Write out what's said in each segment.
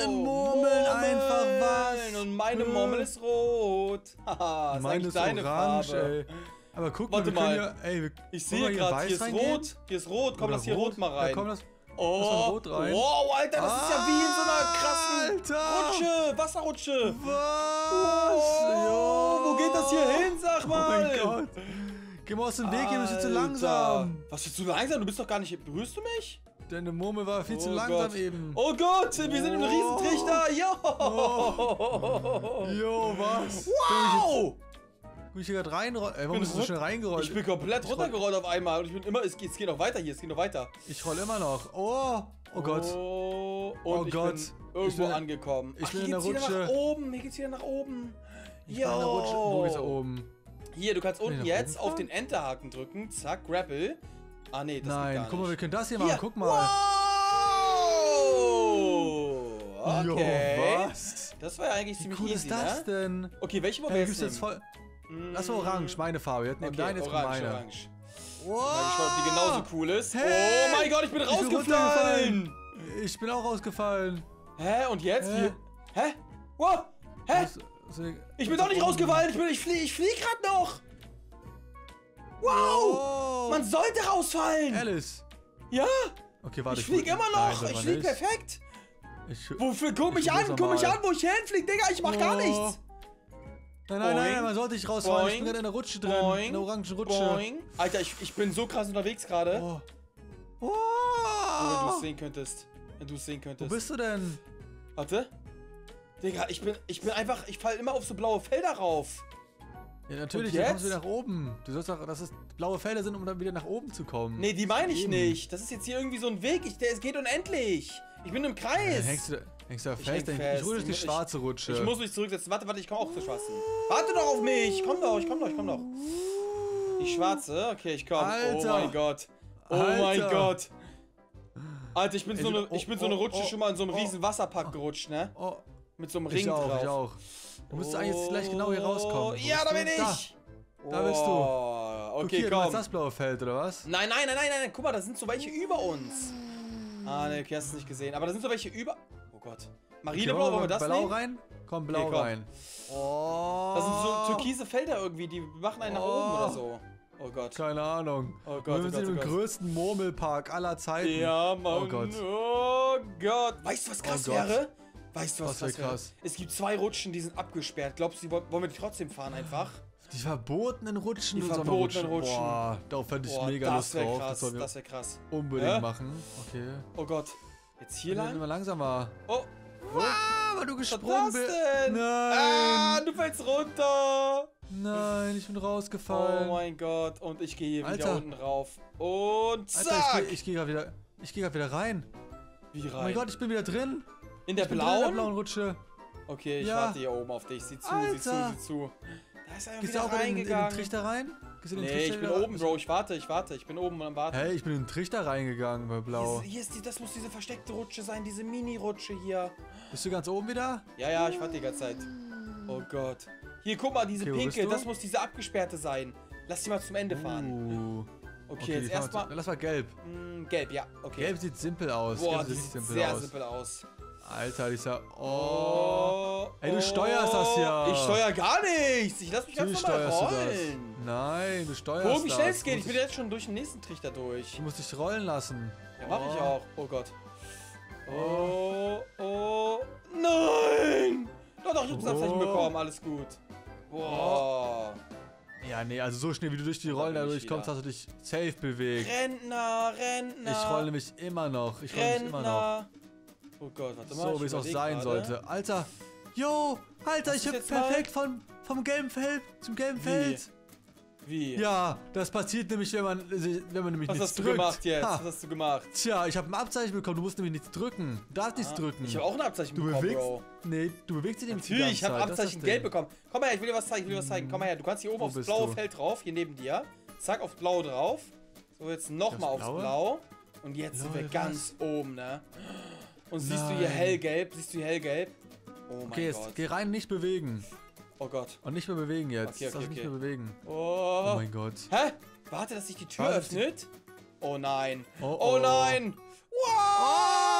Deine Murmeln einfach was. Und meine Murmel ist rot. Haha, ist Meine ist deine orange, Farbe. ey. Aber guck Warte mal, wir mal. ja, ey, wir, Ich sehe gerade, weiß hier ist rot. Hier ist rot. Komm, Oder lass hier rot mal rein. Ja, Oh, rot wow, Alter, das ist ja wie in so einer krassen Alter. Rutsche, Wasserrutsche. Was? Oh, wo geht das hier hin, sag Oh mal? mein Gott. Geh mal aus dem Weg, hier bist du zu langsam. Was ist zu langsam? Du bist doch gar nicht. Berührst du mich? Deine Murmel war viel zu Oh langsam Gott. eben. Oh Gott, wir sind im Oh. Riesentrichter. Jo. Jo, was? Wow. Bin ich hier gerade reinrollen? Ey, warum bist du so schnell reingerollt? Ich bin komplett Ich runtergerollt auf einmal und ich bin immer. Es geht, es geht noch weiter hier. Es geht noch weiter. Ich roll immer noch. Oh, oh Gott. Oh, Oh ich Gott. bin irgendwo Ich bin- angekommen. ich Ach, bin hier in der geht's wieder Rutsche. nach oben. Hier geht's wieder nach oben. Ich bin in der Rutsche. Wo geht's da oben? Hier, du kannst unten jetzt auf den Enterhaken drücken. Zack, Grapple. Ah, nee, das Nein, guck mal, wir können das hier machen. Hier. Guck mal. Wow. Jo, Okay. was? Das war ja eigentlich Wie ziemlich cool easy, ist das ne? denn? Okay, welche wollen Hey, wir gibt's jetzt jetzt nehmen? voll. Lass mal orange, meine Farbe. Jetzt nehmen Okay, deine, jetzt orange, meine. orange. Wow. Mal gespannt, ob die genauso cool ist. Hey. Oh mein Gott, ich bin rausgefallen. Ich bin auch rausgefallen. Hä, und jetzt? Hä? Hä? Wow. Hä? Was- was- Ich bin doch nicht rausgefallen. Ich, bin, ich fliege ich flieg gerade noch. Wow. Oh. Man sollte rausfallen. Alice. Ja, Okay, warte. ich fliege immer Nein, noch. das ich nicht. perfekt. Ich, Wofür? Guck mich Ich an, guck mich an, wo ich hinfliege, Digga. Ich mach gar Oh. nichts. Nein, nein, nein, Boing. man sollte nicht rausfallen. Ich bin Boing. gerade in der Rutsche drin. Boing. In der orangen Rutsche. Boing. Alter, ich, ich bin so krass unterwegs gerade. Oh. Oh, wenn du es Oh. sehen könntest. Wenn du es sehen Wo könntest. bist du denn? Warte. Digga, ich bin, ich bin einfach, ich fall immer auf so blaue Felder rauf. Ja, natürlich, du kommst jetzt? wieder nach oben. Du sollst doch, dass es blaue Felder sind, um dann wieder nach oben zu kommen. Nee, die meine ich Eben. nicht. Das ist jetzt hier irgendwie so ein Weg. Ich, der, es geht unendlich. Ich bin im Kreis. hängst du, hängst du da Ich fest. Ich, fest. ich hole die Ich- schwarze Rutsche. Ich muss mich zurücksetzen. Warte, warte, ich komme auch zur schwarzen. Warte doch auf mich. Komm doch, ich komm doch, ich komm doch. Die schwarze? Okay, ich komm. Oh mein Gott. Oh Alter. mein Gott. Alter, ich bin so Ey, eine, oh, ich bin so eine oh, Rutsche oh, schon mal in so einem riesen Wasserpark gerutscht, ne? Oh, Mit so einem ich Ring auch, drauf. ich auch. Du musst eigentlich jetzt gleich genau hier rauskommen. Wo Ja, da du? bin ich. Da bist du. Oh, Guck Okay, hier, du komm. das blaue Feld, oder was? Nein, nein, nein, nein, nein, guck mal, da sind so welche über uns. Ah, ne, okay, hast du nicht gesehen. Aber da sind so welche über... Oh Gott. Marineblau, wollen wir das Blau nehmen? rein? Komm, blau Okay, komm. rein. Oh. Das sind so türkise Felder irgendwie, die machen einen nach oben Oh. oder so. Oh Gott. Keine Ahnung. Oh Gott, Wir oh sind im oh Gott. größten Murmelpark aller Zeiten. Ja, Mann. Oh Gott. Oh Gott. Weißt du, was krass Oh wäre? Weißt du, was, wär krass? Es gibt zwei Rutschen, die sind abgesperrt. Glaubst du, wollen wir die trotzdem fahren einfach? Die verbotenen Rutschen. Die verbotenen. Rutschen. Boah, darauf hätte ich Boah, mega das Lust drauf. krass. Das Das wäre krass. unbedingt Hä? machen. Okay. Oh Gott. Jetzt hier lang? immer langsamer. Oh. Ah, weil du gesprungen das bist. denn? Ah, Nein. du fällst runter. Nein, ich bin Oh rausgefallen. mein Gott. Und ich gehe hier wieder Alter. unten rauf. Und Alter, zack. ich, geh- ich gehe gerade wieder. Ich gehe gerade wieder rein. Wie rein? Oh mein Gott, ich bin wieder drin. In der Ich drin in der blauen? blauen Rutsche. Okay, ich Ja. warte hier oben auf dich. Sieh zu, sieh zu, Alter. sieh zu. Da ist er Gehst du auch in den, in den reingegangen. Trichter rein? Gehst du in den nee, Trichter ich bin oben, Bro. Ich warte, ich warte. Ich bin oben am Warten. Hey, ich bin in den Trichter reingegangen bei Hier Blau. ist, hier ist die, das muss diese versteckte Rutsche sein, diese Mini-Rutsche hier. Bist du ganz oben wieder? Ja, ja, ich warte die ganze Zeit. Oh Gott. Hier, guck mal, diese Okay, pinke, das muss diese abgesperrte sein. Lass die mal zum Ende fahren. Uh. Okay, die jetzt erstmal. Lass mal gelb. Mh, gelb, ja, okay. Gelb sieht simpel aus. Boah, gelb sieht sieht simpel sehr aus. simpel aus. Alter, dieser. Oh. Oh. Ey, du oh, steuerst das ja. Ich steuer gar nichts. Ich lass mich ganz Natürlich normal steuerst du rollen. das. Nein, du steuerst Guck, wie schnell es geht. Du Ich bin jetzt schon durch den nächsten Trichter durch. Du musst dich rollen lassen. Ja, mach ich Oh. auch. Oh Gott. Oh, oh. Nein! Doch, doch, ich hab's Abzeichen Oh. bekommen. Alles gut. Boah. Ja, nee, also so schnell wie du durch die Rollen da ich durchkommst, hast du dich safe bewegt. Rentner, Rentner. Ich roll nämlich immer noch. Ich roll mich immer noch. Oh Gott, warte mal. So, wie es auch sein gerade. sollte. Alter. Yo, Alter, Was ich hab mal? perfekt von, vom gelben Feld zum gelben Wie? Feld. Wie? Ja, das passiert nämlich, wenn man, wenn man nämlich Was nichts hast du drückt. gemacht jetzt? Ha. Was hast du gemacht? Tja, ich habe ein Abzeichen bekommen. Du musst nämlich nichts drücken. Du darfst nichts drücken. Ich habe auch ein Abzeichen du bekommen, bewegst. Bro. Nee, du bewegst dich nämlich Natürlich, ich habe Abzeichen gelb bekommen. Komm mal her, ich will dir was zeigen, ich will dir was zeigen. Komm mal her, du kannst hier oben Wo aufs blaue du? Feld drauf, hier neben dir. Zack, auf blau drauf. So, jetzt nochmal aufs Blaue? Blau. Und jetzt sind wir Lol, ganz oben, ne? Und siehst du hier Nein. hellgelb? Siehst du hier hellgelb? Oh mein Okay, jetzt Gott. geh rein, nicht bewegen. Oh Gott. Und nicht mehr bewegen jetzt. Okay, okay, okay. nicht mehr bewegen. Oh. Oh mein Gott. Hä? Warte, dass sich die Tür Warte, öffnet? Oh nein. Oh, Oh, oh. nein.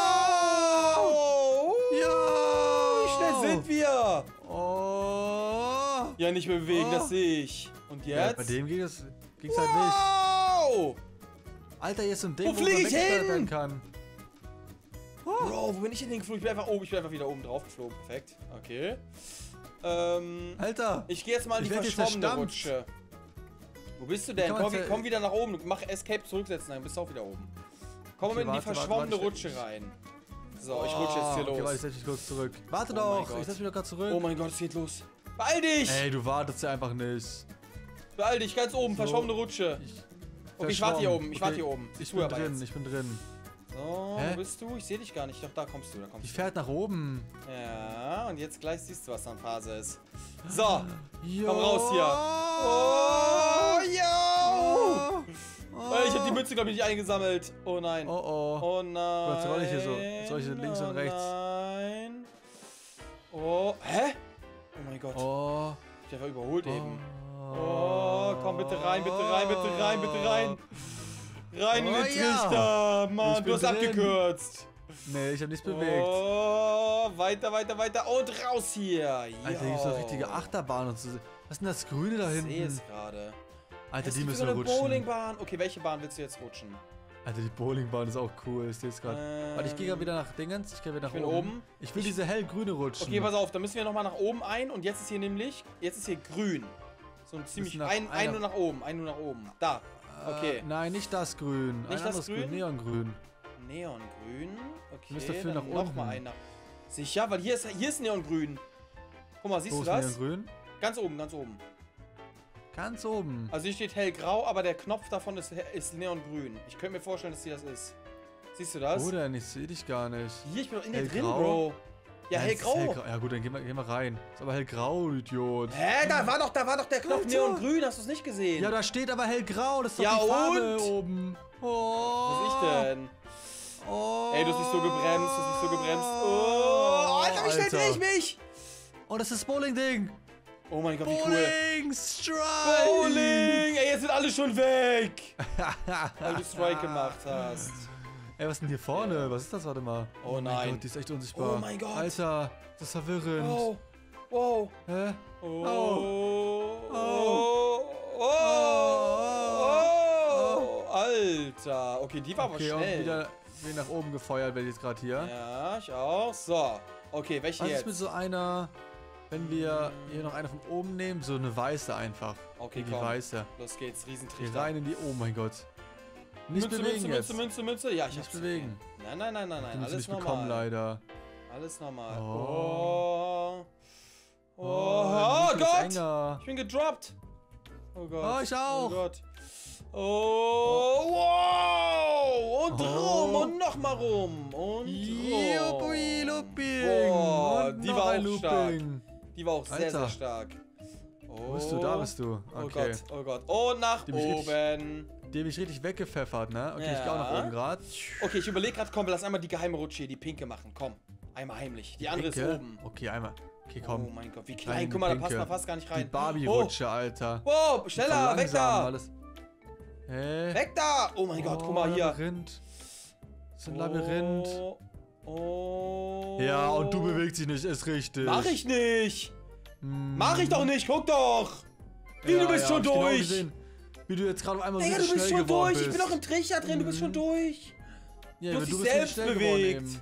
Wow! Ja! sind wir? Oh. Ja, nicht mehr bewegen, Oh. das sehe ich. Und Ja, jetzt? bei dem ging es ging's halt nicht. wow! Alter, hier ist so ein Ding, Wo wo, flieg man ich hin? werden kann. Bro, wo bin ich denn hingeflogen? Ich bin einfach oben, ich bin einfach wieder oben drauf geflogen. Perfekt. Okay. Ähm, Alter. ich gehe jetzt mal in Ich die verschwommene. Rutsche. Wo bist du denn? Komm, zer- komm wieder nach oben. Mach Escape zurücksetzen, dann bist du auch wieder oben. Komm Okay, in die warte, warte, verschwommene warte, ich- Rutsche rein. So, ich rutsche jetzt hier Oh, Okay, warte, los. ich setz mich kurz zurück. Warte Oh doch, ich setz mich doch gerade zurück. Oh mein Gott, es geht los. Beeil dich! Ey, du wartest ja einfach nicht. Beeil dich, ganz oben, So. verschwommene Rutsche. Ich, Okay, ich warte hier oben, ich warte Okay, hier oben. Ich Tu bin drin, ich bin drin. So, Hä? wo bist du? Ich sehe dich gar nicht. Doch, da kommst du, da Die kommst fährt nach oben. Ja, und jetzt gleich siehst du, was dann Phase ist. So, Jo. Komm raus hier. Oh, yo! Oh. Äh, Ich habe die Mütze, glaube ich, nicht eingesammelt. Oh nein. Oh oh. Oh nein. Gott, soll ich hier so- soll ich hier links und oh rechts? Nein. Oh, hä? Oh mein Gott. Oh. Ich habe überholt eben. Oh. Oh, komm bitte rein, bitte rein, bitte rein, bitte rein. Rein in Oh, den ja. Trichter. Ich Mann, du hast drin. abgekürzt. Nee, ich hab nichts bewegt. Oh, weiter, weiter, weiter. Und raus hier. Alter, hier gibt's doch richtige Achterbahn und so. Was ist denn das Grüne da Ich sehe hinten? es gerade. Alter, Es die müssen wir eine rutschen. Bowlingbahn. Okay, welche Bahn willst du jetzt rutschen? Alter, die Bowlingbahn ist auch cool. Ich seh's gerade. Ähm, Warte, ich gehe gerade wieder nach Dingens. Ich gehe wieder nach bin oben. oben. Ich will diese hellgrüne rutschen. Okay, pass auf, da müssen wir nochmal nach oben ein und jetzt ist hier nämlich, jetzt ist hier grün. So ein ziemlich, ein, ein einer- nur nach oben, ein nur nach oben. Da, okay. Äh, nein, nicht das Grün. Nicht Ein das Grün? Grün? Neongrün. Neongrün, okay. müsst dafür dann nach noch unten. mal ein nach... Sicher, weil hier ist, hier ist Neongrün. Guck mal, siehst Wo du ist das? Neongrün? Ganz oben, ganz oben. Ganz oben. Also hier steht hellgrau, aber der Knopf davon ist, ist neongrün. Ich könnte mir vorstellen, dass hier das ist. Siehst du das? Wo denn? Ich sehe dich gar nicht. Hier, ich bin doch in dir drin? Bro. Ja, Nein, ist hellgrau. Ja gut, dann geh mal, geh mal rein. Ist aber hellgrau, Idiot. Hä, da war doch, da war doch der Knopf Alter. neongrün, hast du es nicht gesehen? Ja, da steht aber hellgrau. Das ist doch Ja, die Farbe und? oben. Oh. Was ist ich denn? Oh. Ey, du hast mich so gebremst, du hast mich so gebremst. Oh, Alter, wie schnell dreh ich mich? Oh, das ist das Bowling-Ding. Oh mein Gott, wie cool. Bowling Strike. Bowling! Ey, jetzt sind alle schon weg, weil du Strike gemacht hast. Ey, was ist denn hier vorne? Was ist das? Warte mal. Oh mein nein. Gott, die ist echt unsichtbar. Oh mein Gott. Alter, das ist verwirrend. Wow, wow. Hä? Oh, Oh. oh, oh, oh, Alter. Okay, die war Okay, aber schnell. wieder, wieder nach oben gefeuert werde ich jetzt gerade hier. Ja, ich auch. So. Okay, welche Was ist jetzt? mit so einer, wenn wir hier noch eine von oben nehmen, so eine weiße einfach. Okay, die komm. weiße. Los geht's, Hier Riesentrichter. rein in die, oh mein Gott. Nicht Münze, bewegen Münze, jetzt. Münze, Münze, Münze. Ja, ich Nicht hab's bewegen. gesehen. Nein, nein, nein, nein, nein. Alles bekommen, normal. leider. Alles normal. Oh. Oh. Oh, oh, ist Gott! Enger. Ich bin gedroppt. Oh Gott. Oh, ich auch. Oh Gott. Oh, wow! Und Oh. rum und nochmal rum. Und Juppie, rum. Looping. Boah, die war auch stark. Die war auch sehr, Alter. sehr stark. Oh. Wo bist du? Da bist du. Oh Okay. Gott, oh Gott. Und nach mich oben. Die hab ich richtig weggepfeffert, ne? Okay, ich geh auch nach Ja. oben gerade. Okay, ich überlege gerade, komm, lass einmal die geheime Rutsche hier, die pinke machen. Komm, einmal heimlich. Die andere ist oben. Okay, einmal. Okay, Oh komm. mein Gott, wie klein. in Guck mal, da die passt Pinke. man fast gar nicht Die rein. Barbie-Rutsche, Alter. Oh, wow, schneller, weg da. Alles. Hä? Weg da. Oh mein Gott, guck mal hier. Labyrinth. Das ist ein Labyrinth. Oh. oh. Ja, und du bewegst dich nicht, ist richtig. Mach ich nicht. Hm. Mach ich doch nicht, guck doch. Wie, Ja, du bist ja, schon genau durch. gesehen. Wie du jetzt gerade auf einmal Digga, so du bist schon durch. bist. Ich bin noch im Trichter drin, du bist schon Mhm. durch. ja, du hast dich bist selbst schnell geworden bewegt. eben. Du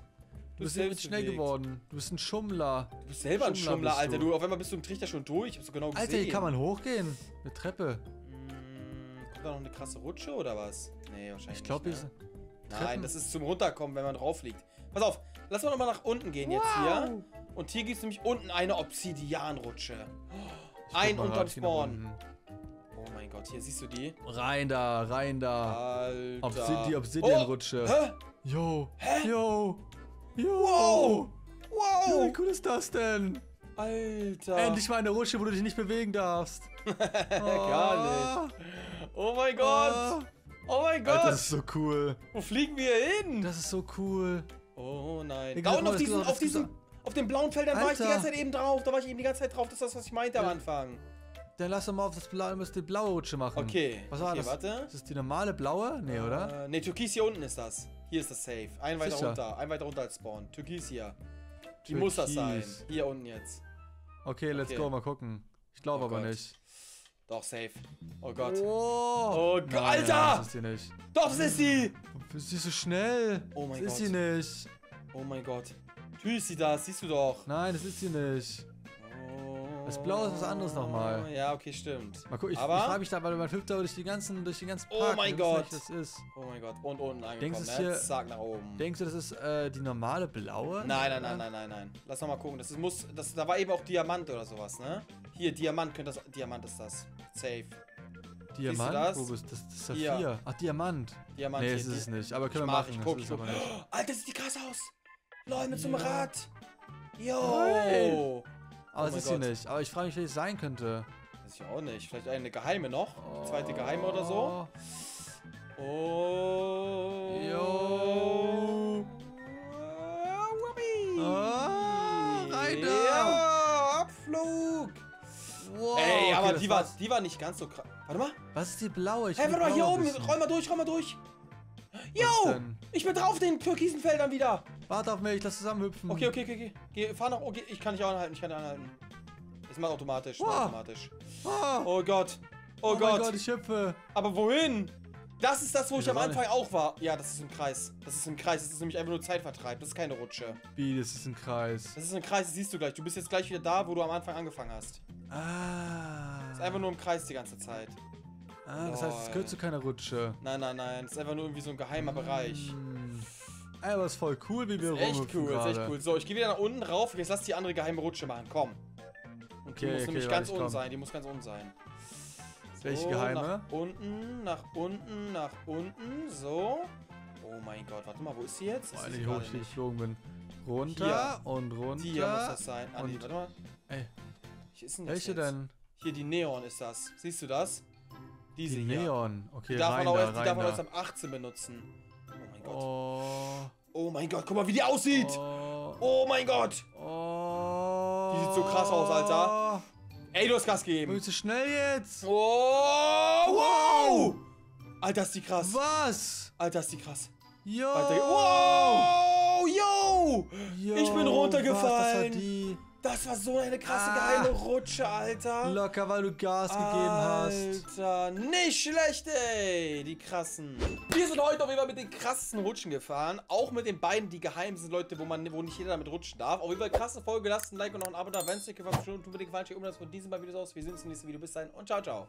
Du bist eben schnell bewegt. geworden. Du bist ein Schummler. Du bist selber ein Schummler bist Alter. du. Du, auf einmal bist du im Trichter schon durch. Ich hab's so genau gesehen. Alter, hier kann man hochgehen. Eine Treppe. Mm, Kommt da noch eine krasse Rutsche oder was? Nee, wahrscheinlich Ich glaube, nicht. hier Ne? ist... Nein, Treppen. das ist zum Runterkommen, wenn man drauf liegt. Pass auf, lass mal nochmal nach unten gehen jetzt hier. Und hier gibt es nämlich unten eine Obsidianrutsche. Ich Ein unterm ich Spawn. Oh mein Gott, hier siehst du die. Rein da, rein da. Alter. Die Obsidian-Rutsche. Oh, hä? Yo. Hä? Yo. Yo. Wow. Jo, Wow. wie cool ist das denn? Alter. Endlich mal eine Rutsche, wo du dich nicht bewegen darfst. Gar nicht. Oh mein Gott. Ah. Oh mein Gott. Alter, das ist so cool. Wo fliegen wir hin? Das ist so cool. Oh nein. Da unten auf auch- auf diesem, auf den blauen Feldern war ich die Alter. ganze Zeit eben drauf. Da war ich eben die ganze Zeit drauf. Das ist das, was ich meinte am Ja. Anfang. Dann lass doch mal auf das blaue, müsst die blaue Rutsche machen. Okay. Was war okay, das? warte. Ist das die normale blaue? Nee, oder? Äh, nee, Türkis hier unten ist das. Hier ist das Safe. Ein weiter Sicher. runter. Ein weiter runter als Spawn. Türkis hier. Die muss das sein. Hier unten jetzt. Okay, let's Okay. go, mal gucken. Ich glaube Oh aber Gott. nicht. Doch, safe. Oh Gott. Oh, Oh Gott, Alter! Das ist sie nicht. Doch, das ist sie! Ist sie so schnell? Oh mein das ist Gott. sie nicht. Oh mein Gott. Natürlich ist sie das, siehst du doch. Nein, das ist sie nicht. Oh. Das Blaue ist was anderes nochmal. Ja, okay, stimmt. Mal gucken, ich, ich Aber- frage mich da, weil mein Fünfter durch die ganzen, durch den ganzen Oh Park. mein wir wissen Gott. das ist. Oh mein Gott. Und unten angekommen, Denkst hier- Zack, nach oben. Denkst du, das ist äh, die normale blaue? Nein, nein, nein, nein, nein, nein. Lass noch mal gucken. Das ist, muss, das, da war eben auch Diamant oder sowas, ne? Hier, Diamant könnte das. Diamant ist das. Safe. Diamant? das? Wo bist das? Das ist Hier. Saphir. Ach, Diamant. Diamant nee, hier, das ist es nicht. Aber können Ich wir mach, machen. ich guck, ich guck. Alter, sieht die krass aus. Lol, mit so einem. Rad. Yo. Geil. Aber Oh es mein ist sie Gott. nicht. Aber ich frage mich, wer es sein könnte. Weiß ich auch nicht. Vielleicht eine geheime noch. Zweite geheime oder so. Oh. Oh. Jo. Whoopi. Ah, rein. Ja, Abflug. Wow, Ey, okay, aber die war, war's. die war nicht ganz so krass. Warte mal. Was ist die blaue? Ich Hey, warte mal, hier oben. wissen. Roll mal durch, roll mal durch. Was Yo! Ich bin drauf den türkisen Feldern wieder. Warte auf mich, lass zusammen hüpfen. Okay, okay, okay, okay. Geh, fahr noch. Okay, ich kann nicht anhalten, ich kann nicht anhalten. Es macht automatisch, Wow. automatisch. Ah, Oh Gott. Oh, oh Gott. Gott, ich hüpfe. Aber wohin? Das ist das, wo ich Ich am Anfang auch war. Ja, das ist im Kreis. Das ist im Kreis. Das ist nämlich einfach nur Zeitvertreib. Das ist keine Rutsche. Wie, das ist ein Kreis. Das ist ein Kreis, das siehst du gleich. Du bist jetzt gleich wieder da, wo du am Anfang angefangen hast. Ah. Das ist einfach nur im Kreis die ganze Zeit. Ah, das heißt, es gehört zu keiner Rutsche. Nein, nein, nein. Das ist einfach nur irgendwie so ein geheimer Bereich. Ey, aber ist voll cool, wie wir ist echt rumhüpfen cool, das ist echt cool. So, ich gehe wieder nach unten rauf. Jetzt lass die andere geheime Rutsche machen. Komm. Und die Okay, muss okay, nämlich ganz unten komm. sein. Die muss ganz unten sein. Welche So, geheime? Nach unten, nach unten, nach unten. So. Oh mein Gott, warte mal, wo ist sie jetzt? Boah, Ist wie hoch ich geflogen bin. Runter und runter. Hier muss das sein. Ah, nee, und- warte mal. Ey, Welche welche jetzt? denn? Hier, die Neon ist das. Siehst du das? Diese Die hier. Neon. Okay, Die darf rein man auch da, erst, die darf man da. erst am 18 benutzen. Oh mein Gott. Oh. Oh mein Gott, guck mal, wie die aussieht. Oh. Oh mein Gott. Oh. Die sieht so krass aus, Alter. Ey, du hast Gas gegeben. Bist du schnell jetzt? Oh, wow. Alter, ist die krass. Was? Alter, ist die krass. Yo. Alter, wow, yo. Yo, Ich bin runtergefallen. Was, das war die. Das war so eine krasse Ah. geheime Rutsche, Alter. Locker, weil du Gas gegeben hast. Alter, nicht schlecht, ey. Die krassen. Wir sind heute auf jeden Fall mit den krassen Rutschen gefahren. Auch mit den beiden, die geheim sind, Leute, wo man, wo nicht jeder damit rutschen darf. Auf jeden Fall krasse Folge. Lasst ein Like und noch ein Abo da. Wenn es euch gefallen hat, tut mir den Gefallen. Schaut um das von diesem Mal Videos aus. Wir sehen uns im nächsten Video. Bis dahin und ciao, ciao.